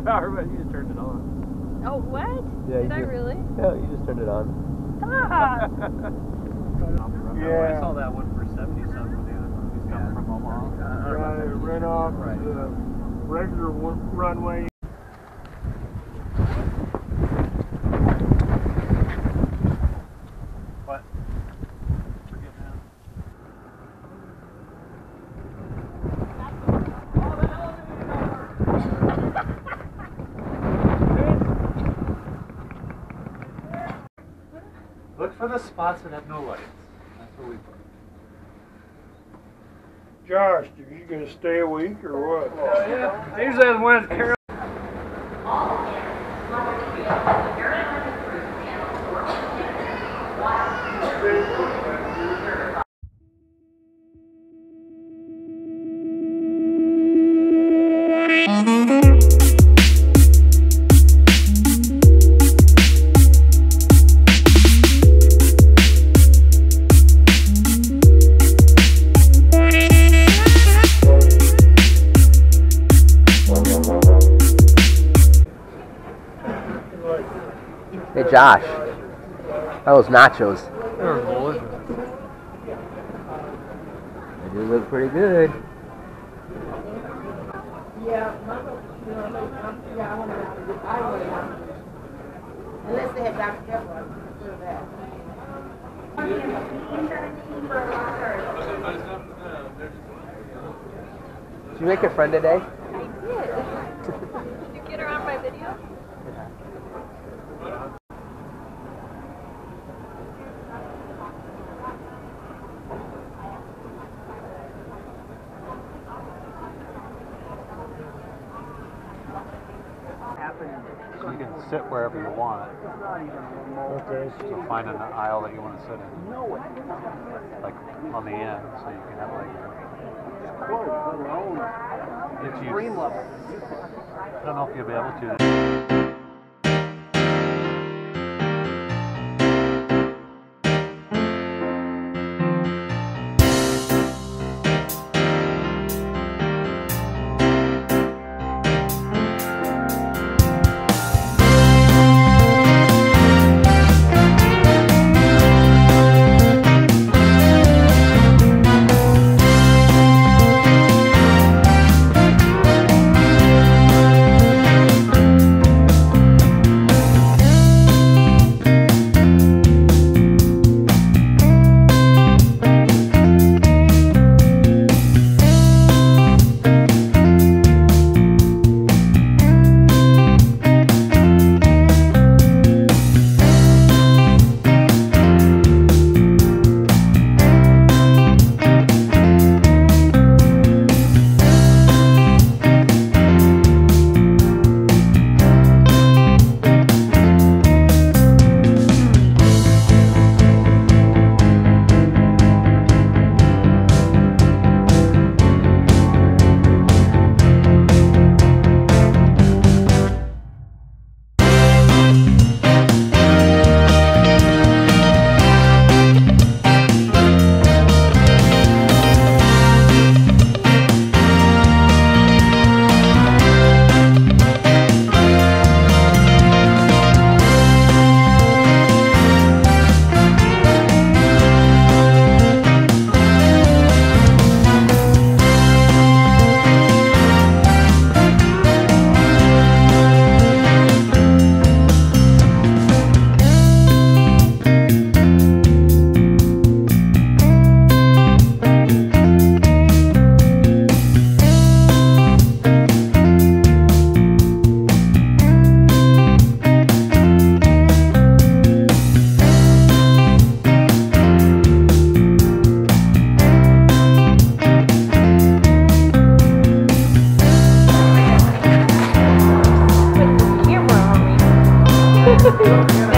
power button. You just turned it on. Oh, what? Yeah, Did I you- really? Yeah, you just turned it on. Stop! I saw that one for 70 something. He's coming from Omaha. Right, right off Right. the regular runway. What? Look for spots that have no lights. That's what we put. Josh, are you gonna stay a week or what? Oh, yeah. I usually have the Josh. How those nachos? They're delicious. They do look pretty good. Yeah. Unless they have Dr. Pepper. Did you make a friend today? I did. Did you get her on my video? So you can sit wherever you want. Okay. So find an aisle that you want to sit in. Like on the end, so you can have like. If you, I don't know if you'll be able to. Thank you.